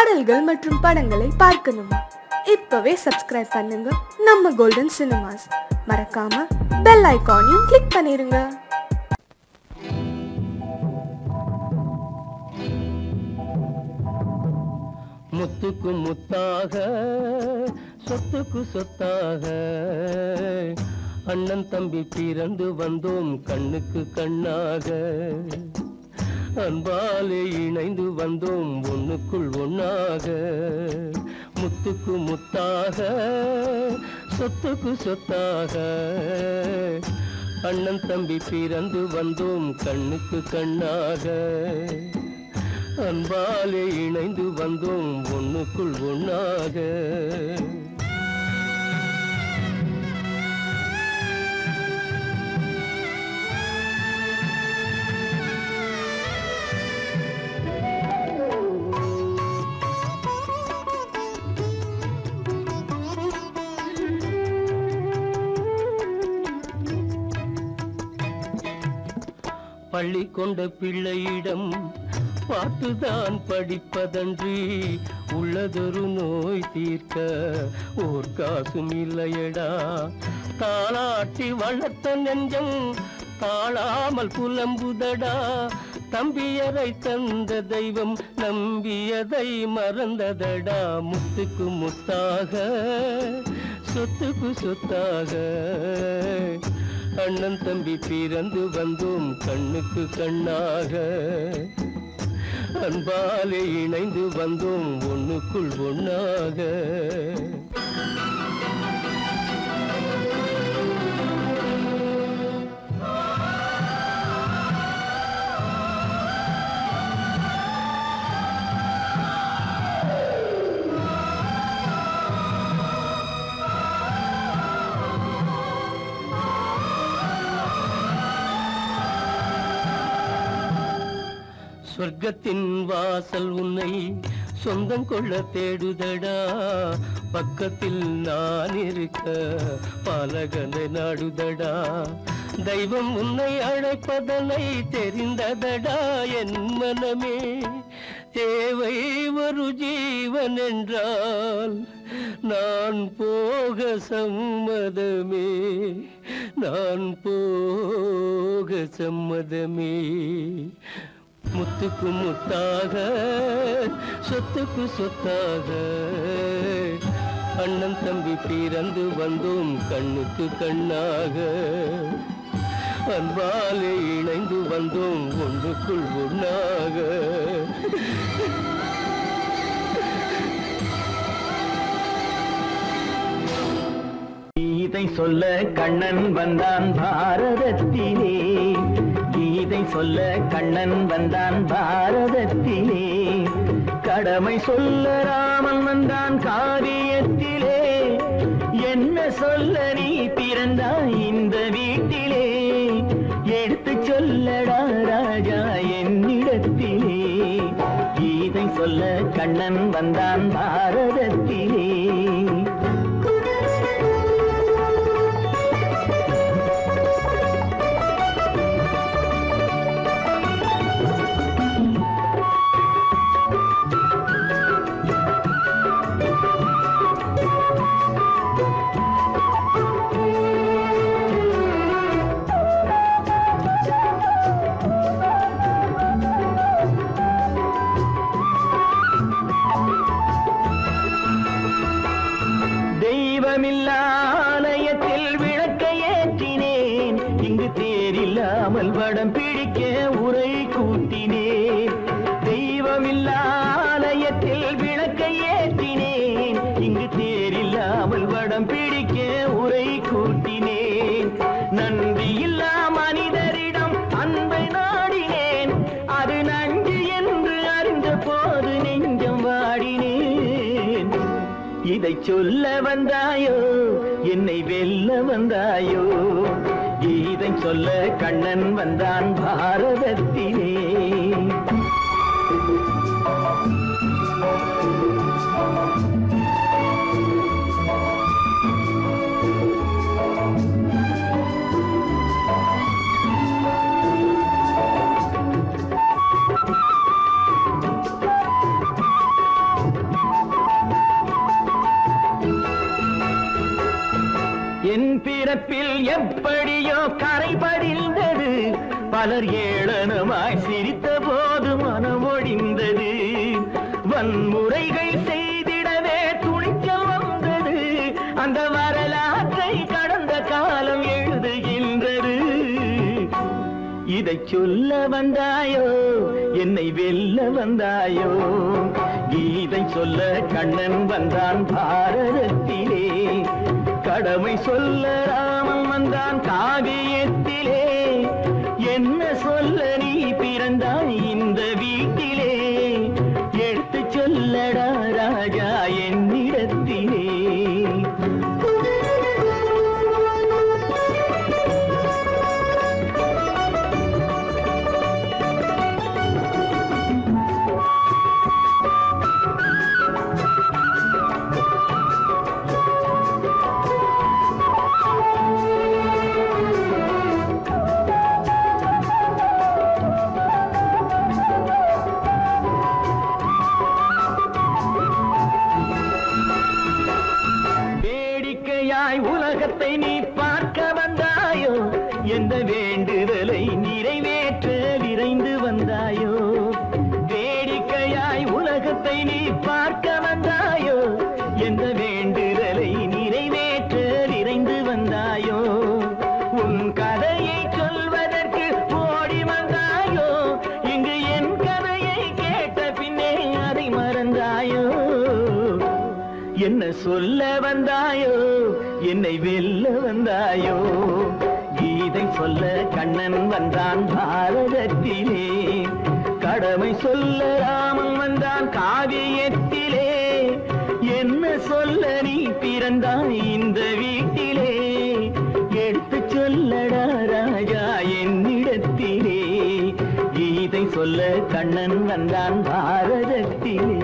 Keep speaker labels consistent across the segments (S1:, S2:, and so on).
S1: பாடல்கள் மற்றும் படங்களை பார்க்கணுமா. இப்பவே சப்ஸ்கிரைப் பண்ணுங்க. நம்ம கோல்டன் சினிமாஸ் மறக்காம பெல் ஐகானையும் கிளிக் பண்ணிருங்க.
S2: முத்துக்கு முத்தாக சொத்துக்கு சொத்தாக. அண்ணன் தம்பி பிறந்து வந்தோம் கண்ணுக்கு கண்ணாக. அன்பாலே இணைந்து வந்தோம் ஒன்றுக்குள் ஒன்றாக முத்துக்கு முத்தாக சொத்துக்கு சொத்தாக. அண்ணன் தம்பி பிறந்து வந்தோம் கண்ணுக்கு கண்ணாக. அன்பாலே இணைந்து வந்தோம் ஒன்றுக்குள் ஒன்றாக பள்ளி கொண்ட பிள்ளையிடம் பார்த்துதான் படிப்பதன்றி உள்ளதொரு நோய் தீர்க்க ஓர் காசும் இல்லையடா. தாளாட்டி வளர்த்த நெஞ்சம் தாழாமல் புலம்புதடா. தம்பியரை தந்த தெய்வம் நம்பியதை மறந்ததடா. முத்துக்கு முத்தாக சொத்துக்கு சொத்தாக. அண்ணன் தம்பி பிறந்து வந்தோம் கண்ணுக்கு கண்ணாக. அன்பாலே இணைந்து வந்தோம் ஒண்ணுக்குள் ஒண்ணாக. சொர்க்கத்தின் வாசல் உன்னை சொந்தம் கொள்ள தேடுதடா. பக்கத்தில் நான் இருக்க பாலகனை நாடுதடா. தெய்வம் உன்னை அழைப்பதனை தெரிந்ததடா என் மனமே. தேவை ஒரு ஜீவன் என்றால் நான் போக சம்மதமே. நான் போக சம்மதமே. முத்துக்கு முத்தாக சொத்துக்கு சொத்தாக. அண்ணன் தம்பி பிறந்து வந்தோம் கண்ணுக்கு கண்ணாக. அன்பாலே இணைந்து வந்தோம் ஒன்றுக்குள் ஒன்றாக
S3: இதை சொல்ல கண்ணன் வந்தான் பாரதத்திலே. கீதை சொல்ல கண்ணன் வந்தான் பாரதத்திலே. கடமை சொல்ல ராமன் வந்தான் காரியத்திலே என்ன சொல்ல நீ பிறந்தாய் இந்த வீட்டிலே. எடுத்து சொல்லடா ராஜா என்னிடத்திலே. கீதை சொல்ல கண்ணன் வந்தான் பாரதத்திலே. என்னை வெல்ல வந்தாயோ? கீதை சொல்ல கண்ணன் வந்தான் பாரதத்திலே. கடமை சொல்ல ராமன் வந்தான் காவியத்திலே என்ன சொல்ல நீ பிறந்தாய் இந்த கீதை வெல்ல வந்தாயோ? கீதை சொல்ல கண்ணன் வந்தான் பாரதத்திலே. கடமை சொல்ல ராமன் வந்தான் காவியத்திலே. என்ன சொல்ல நீ பிறந்தாய் இந்த வீட்டிலே? எடுத்து சொல்லடா ராஜா என்னிடத்திலே. கீதை சொல்ல கண்ணன் வந்தான் பாரதத்திலே.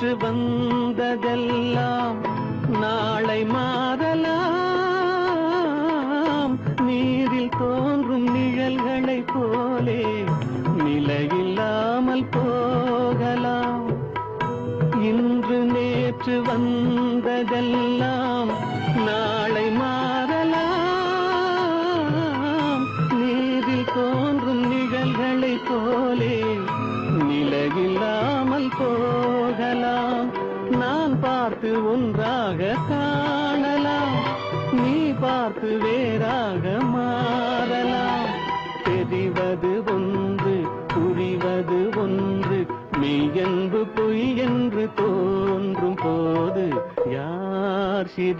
S4: நேற்று வந்ததெல்லாம் நாளை மா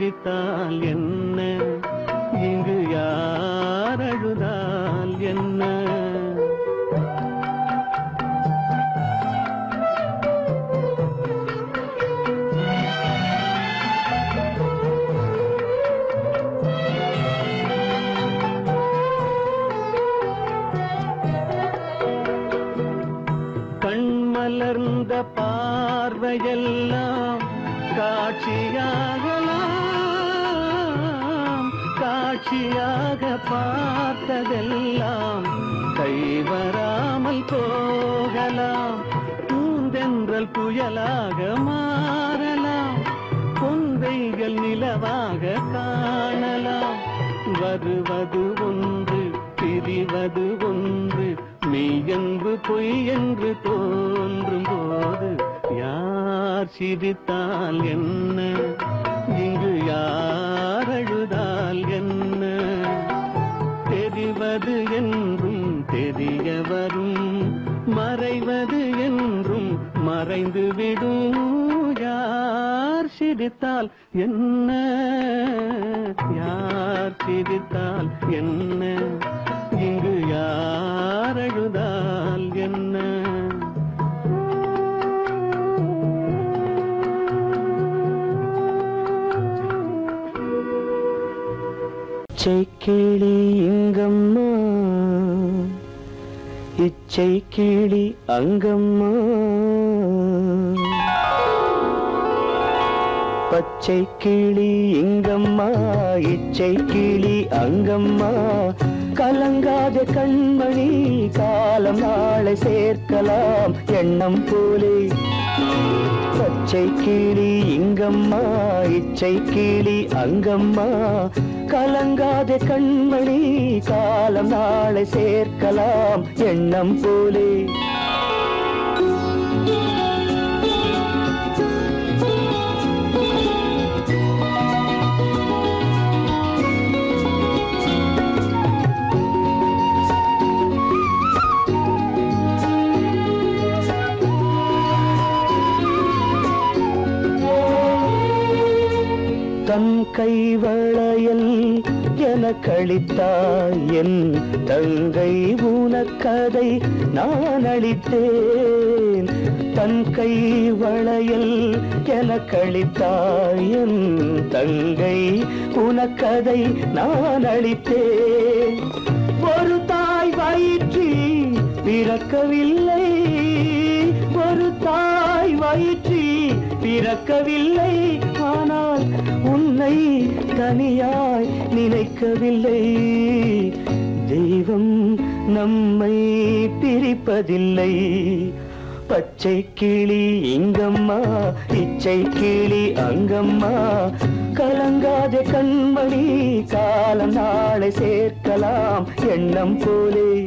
S4: யார் என் பிரிவது ஒன்று. மெய்யன்பு பொய் என்று தோன்றும் போது யார் சிரித்தால் என்ன? இங்கு யார் அழுதால் என்ன? தெரிவது என்றும் தெரிய வரும் மறைவது என்றும் மறைந்து விடும் யார் சிரித்தால் என்ன? யார் சிரித்தால் என்ன? யாரழுதால் என்ன? இச்சை இங்கம்மா. இச்சை கிளி அங்கம்மா. பச்சை கிளி இங்கம்மா. இச்சை கிளி அங்கம்மா. கலங்காத கண்மணி காலம் நாளை சேர்க்கலாம். எண்ணம் போலே. பச்சை கிளி இங்கம்மா இச்சை கிளி அங்கம்மா. கலங்காத கண்மணி காலம் நாளை சேர்க்கலாம். எண்ணம் போலே. தன் கைவளையல் என கழித்தாய் என் தங்கை உனக்கதை நான் அளித்தேன். தன் கைவளையல் என கழித்தாய் என் தங்கை உனக்கதை நான் அளித்தேன். ஒரு தாய் வயிற்றில் பிறக்கவில்லை ஒரு தாய் வயிற்றில் பிறக்கவில்லை. ஆனால் உன்னை தனியாய் நினைக்கவில்லை. தெய்வம் நம்மை பிரிப்பதில்லை.
S5: பச்சை கிளி இங்கம்மா இச்சை கிளி அங்கம்மா. கலங்காத கண்மணி காலம் நாளை சேர்க்கலாம் எண்ணம் போலே.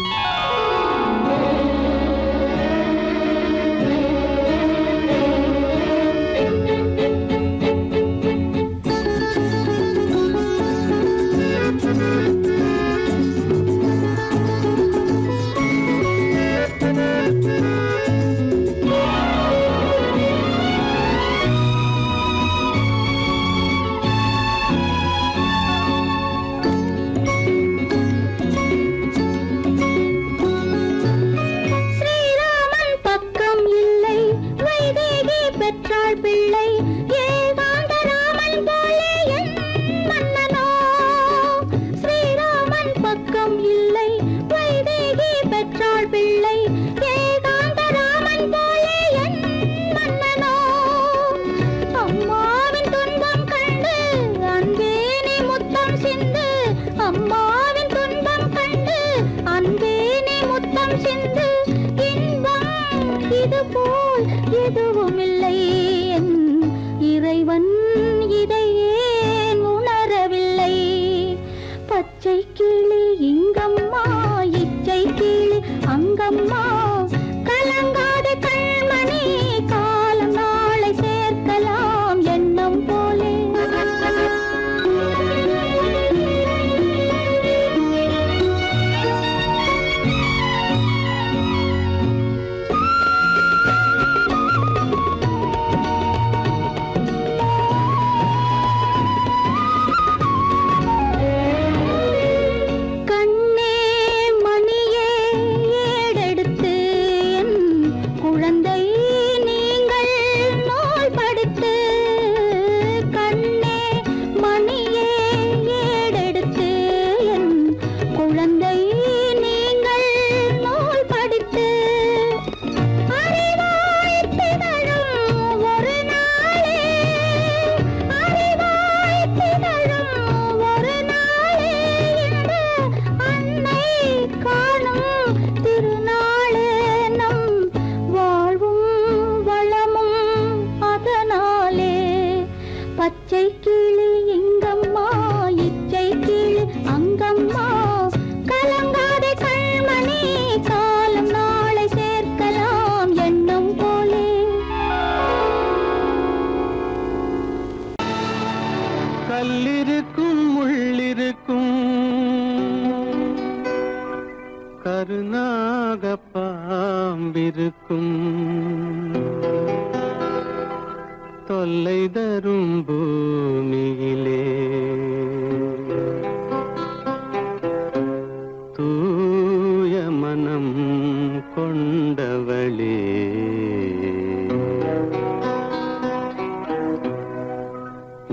S6: மகளே.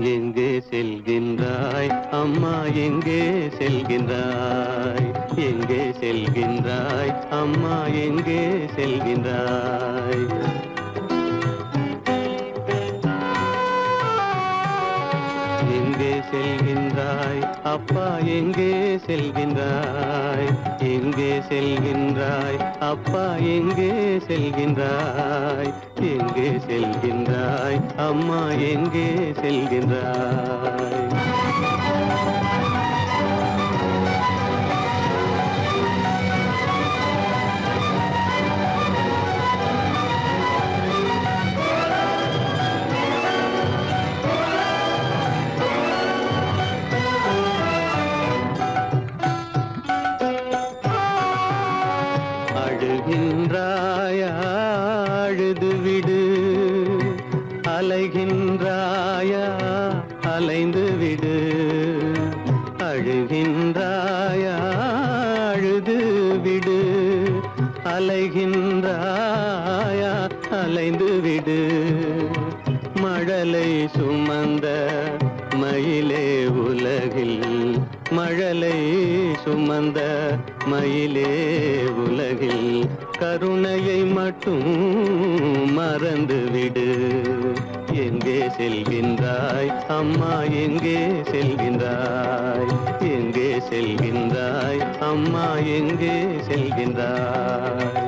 S6: எங்கே செல்கின்றாய்? அம்மா எங்கே செல்கின்றாய்? எங்கே செல்கின்றாய்? அம்மா எங்கே செல்கின்றாய்? அப்பா எங்கே செல்கின்றாய்? எங்கே செல்கின்றாய்? அப்பா எங்கே செல்கின்றாய்? எங்கே செல்கின்றாய்? அம்மா எங்கே செல்கின்றாய்? மட்டும் மறந்துவிடு. எங்கே செல்கின்றாய்? அம்மா எங்கே செல்கின்றாய்? எங்கே செல்கின்றாய்? அம்மா எங்கே செல்கின்றாய்?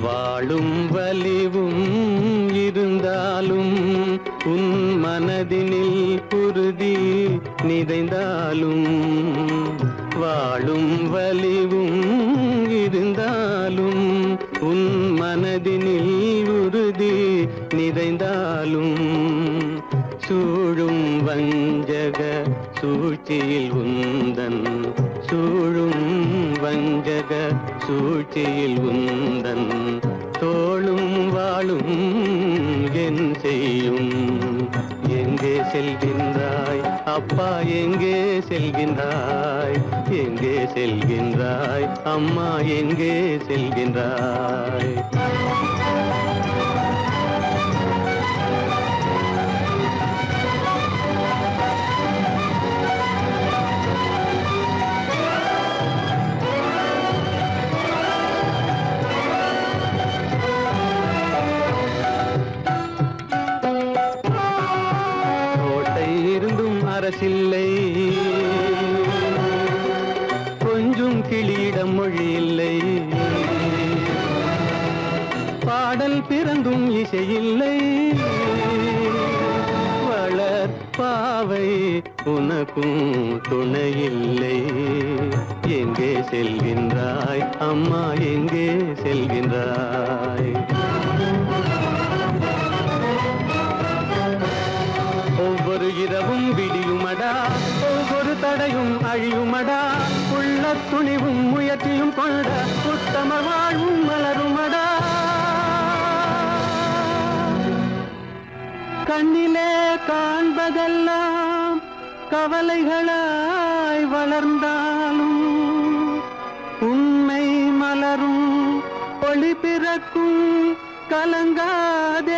S7: வாழும் வலிவும் இருந்தாலும் உன் மனதினில் குருதி நிறைந்தாலும் வாழும் வலிவும் இருந்தாலும் உன் மனதினில் உறுதி நிறைந்தாலும் சூழும் வஞ்சக சூழ்ச்சியில் உந்தன் சூழும் வஞ்சக சூழ்ச்சியில் உந்தன் தோளும் வாழும் என் செய்யும் எங்கே செல்கின்றார் அப்பா எங்கே செல்கின்றாய்? எங்கே செல்கின்றாய்? அம்மா எங்கே செல்கின்றாய்? அரசில்லை கொஞ்சம் கிளியிடம் மொழி இல்லை பாடல் பிறந்தும் இசையில்லை. வளர் பாவை உனக்கும் துணையில்லை. எங்கே செல்கின்றாய்? அம்மா எங்கே செல்கின்றாய்? ஒவ்வொரு இரவும் அழியுமடா? ஒவ்வொரு தடையும் அழியுமடா? உள்ள துணிவும் முயற்சியும் கொண்ட உத்தம வாழ்வும் மலருமடா? கண்ணிலே காண்பதெல்லாம் கவலைகளாய் வளர்ந்தாலும் உண்மை மலரும் ஒளி பிறக்கும் கலங்காதே.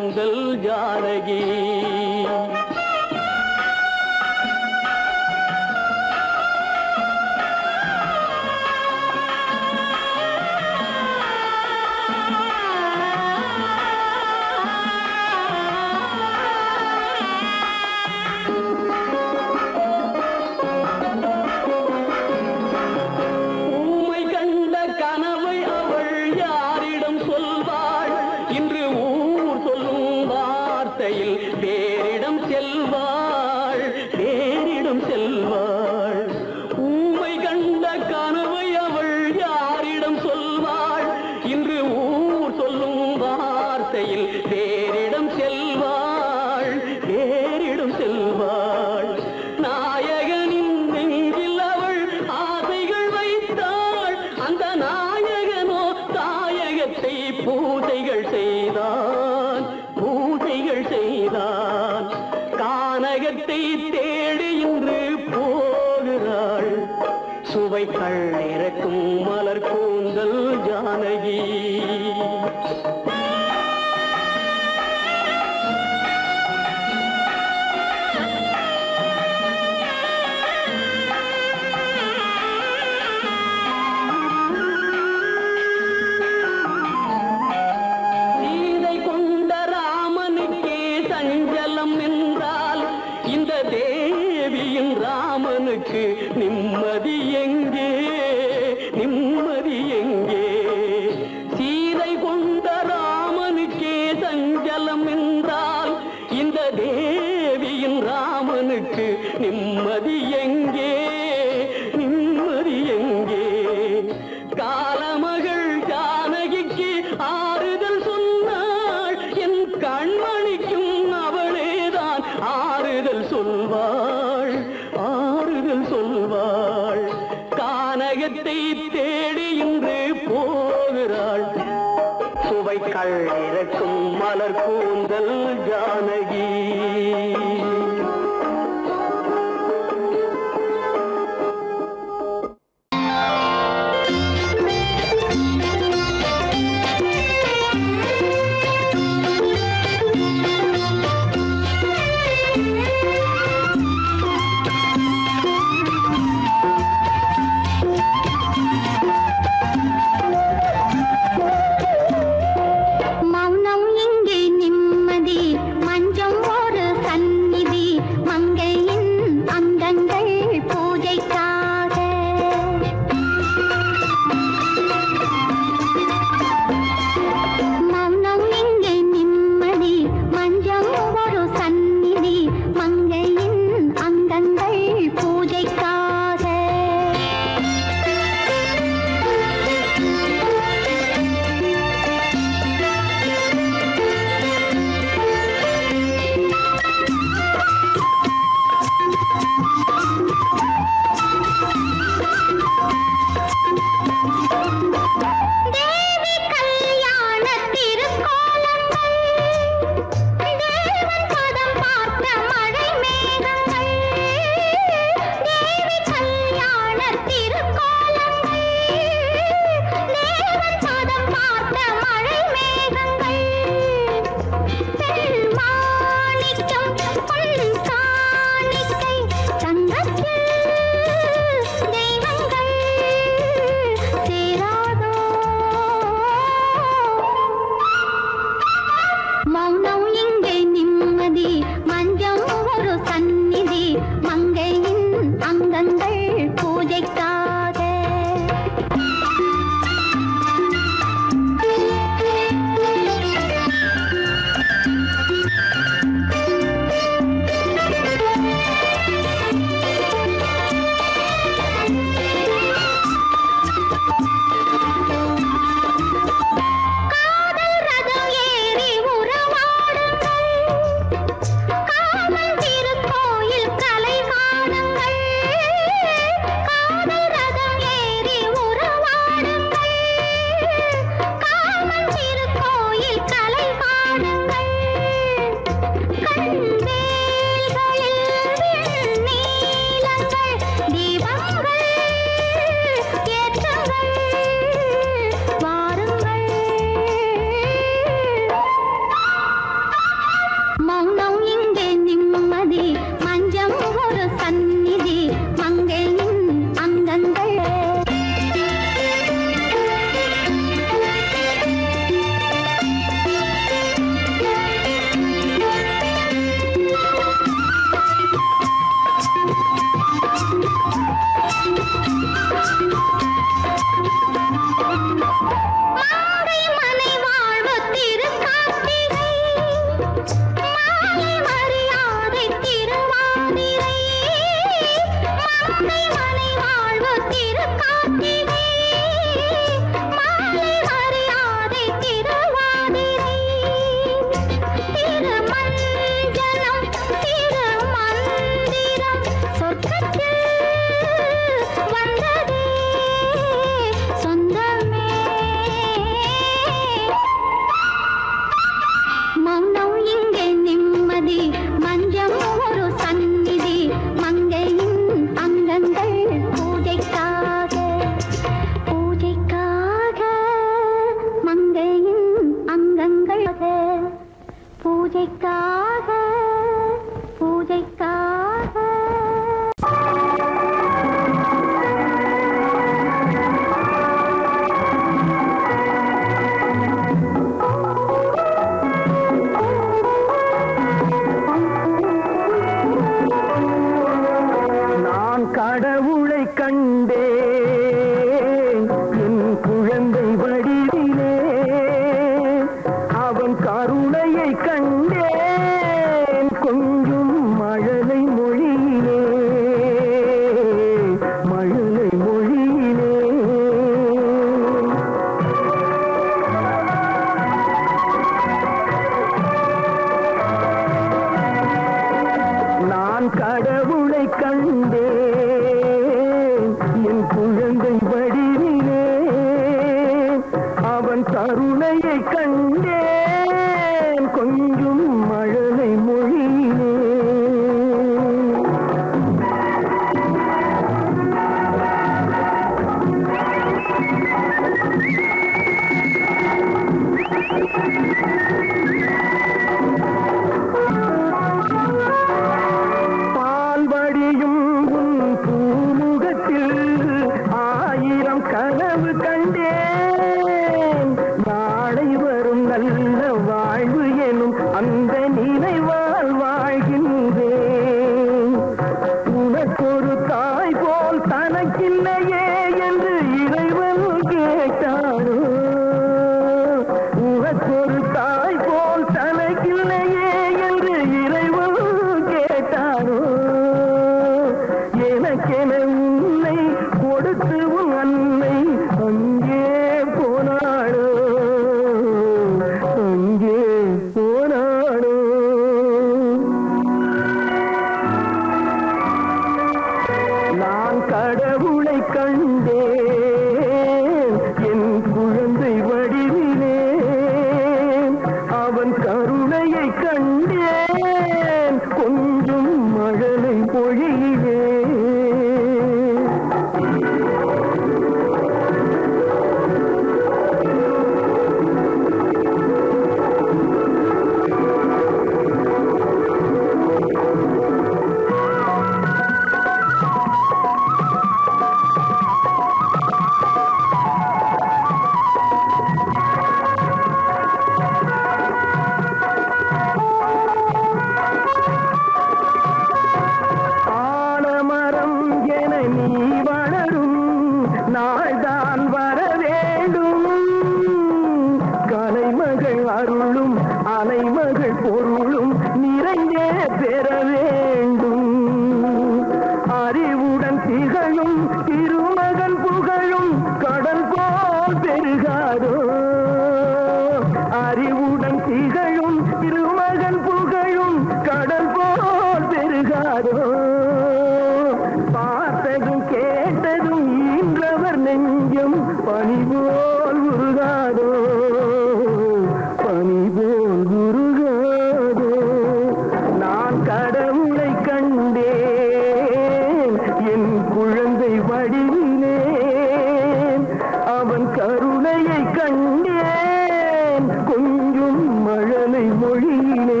S8: மொழியிலே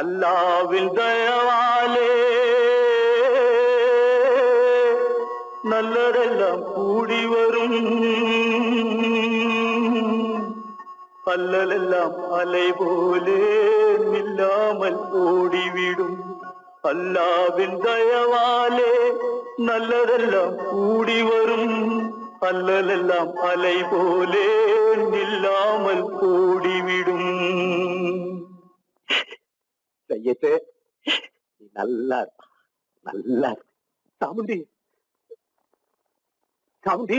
S3: അല്ലാവിൽ ദയവാലേ. നല്ലതെല്ലാം കൂടി വരും. അല്ലലെല്ലാം അലൈ പോലെ നില്ലാമൽ ഓടിവിടും. അല്ലാവിൽ ദയവാലേ നല്ലതെല്ലാം കൂടി വരും. അല്ലലെല്ലാം അലൈ പോലെ നില്ലാമൽ ഓടിവിടും.
S9: செய்யட்டு நீ நல்லா. நல்லா. சாமுண்டி சாமுண்டி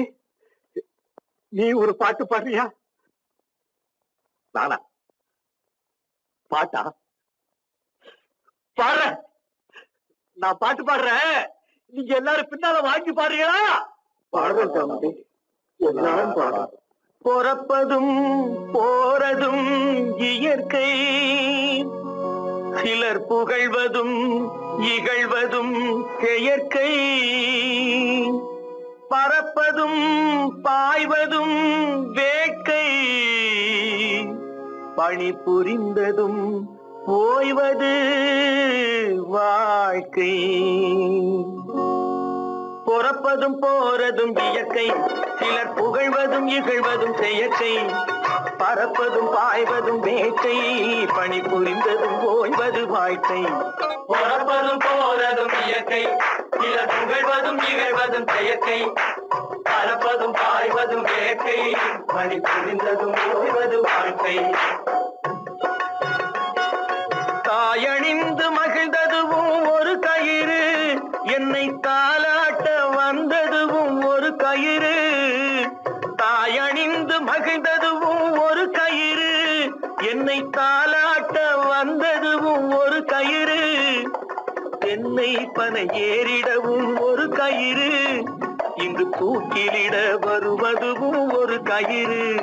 S9: நீ ஒரு பாட்டு பாடுறியா? நானா? பாட்டா? பாடுறேன் நான் பாட்டு பாடுறேன். நீங்க எல்லாரும் பின்னால வாங்கி பாடுறீங்களா? பாடுறேன் சாமுண்டி எல்லாரும் பாடுறேன்.
S3: பொறப்பதும் போறதும் இயற்கை. சிலர் புகழ்வதும் இகழ்வதும் செயற்கை. பறப்பதும் பாய்வதும் வேட்கை. பணி புரிந்ததும் ஓய்வது வாழ்க்கை. பொறப்பதும் போறதும் இயற்கை. சிலர் புகழ்வதும் இகழ்வதும் செயற்கை. பறப்பதும் பாய்வதும் வேட்டை பணி புரிந்ததும் ஓய்வது வாழ்க்கை பறப்பதும் போறதும் இயற்கை சிலர் புகழ்வதும் இகழ்வதும் செயற்கை. பறப்பதும் பாய்வதும் வேட்டை பணி புரிந்ததும் ஓய்வது வாழ்க்கை தாயணிந்து மகிழ்ந்ததுவும் ஒரு கயிறு என்னை தாலாட்ட என்னை தாலாட்ட வந்ததுவும் ஒரு கயிறு. என்னை பனை ஏறிடவும் ஒரு கயிறு. இங்கு தூக்கிலிட வருவதுவும் ஒரு கயிறு.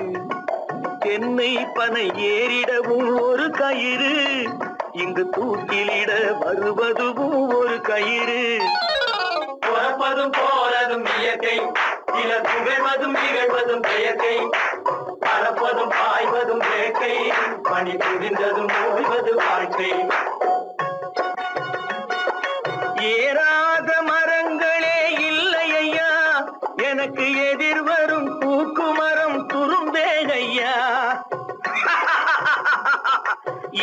S3: தென்னை பனை ஏறிடவும் ஒரு கயிறு. இங்கு தூக்கிலிட வருவதுவும் ஒரு கயிறு. புறப்பதும் போறதும் இயற்கை. சில புகழ்வதும் இகழ்வதும் செயற்கை. பறப்பதும் பாய்வதும் வேட்கை பணி புரிந்ததும் ஓய்வது வாழ்க்கை. ஏறாத மரங்களே இல்லை ஐயா எனக்கு எதிர் வரும் பூக்கு மரம் துரும்பேகையா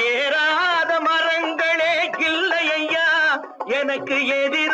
S3: ஏறாத மரங்களே இல்லை ஐயா எனக்கு எதிர்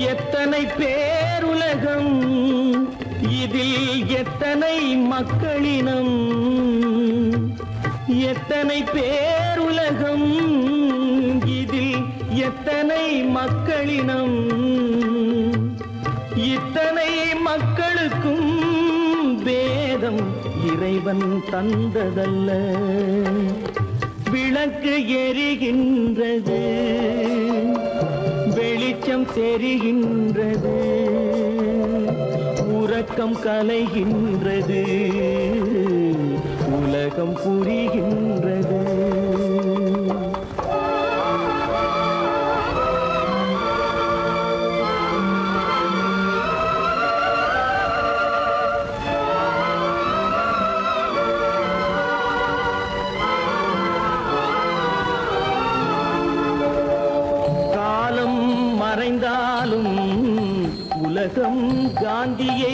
S3: எத்தனை பேருலகம்? இதில் எத்தனை மக்களினம்? எத்தனை பேருலகம்? இதில் எத்தனை மக்களினம்? இத்தனை மக்களுக்கும் வேதம் இறைவன் தந்ததல்ல. விளக்கு எரிகின்றது. வெளிச்சம் தெரிகின்றது. உறக்கம் கலைகின்றது. உலகம் புரிகின்றது காந்தியை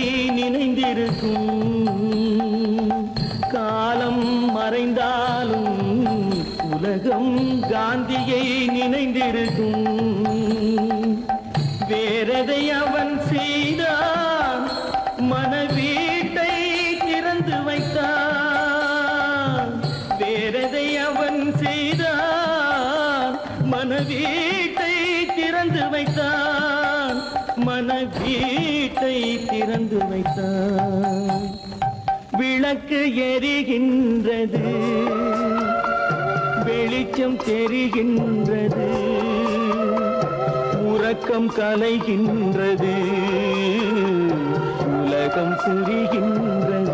S3: உனக்கு எரிகின்றது. வெளிச்சம் தெரிகின்றது. உறக்கம் கலைகின்றது. உலகம் புரிகின்றது